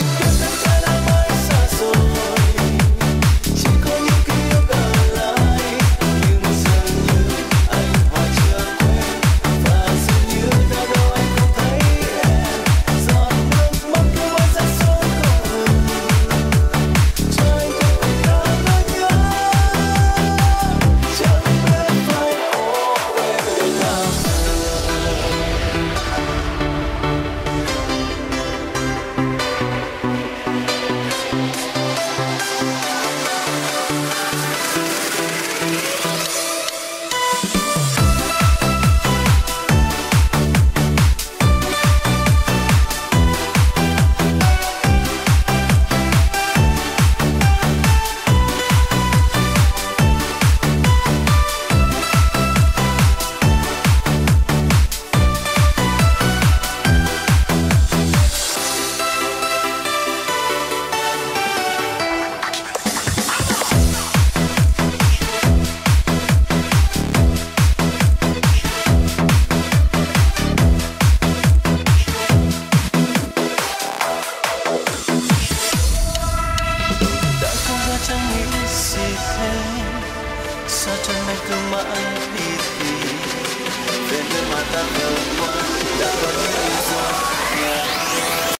Cause faces Such a mess to my pity Then the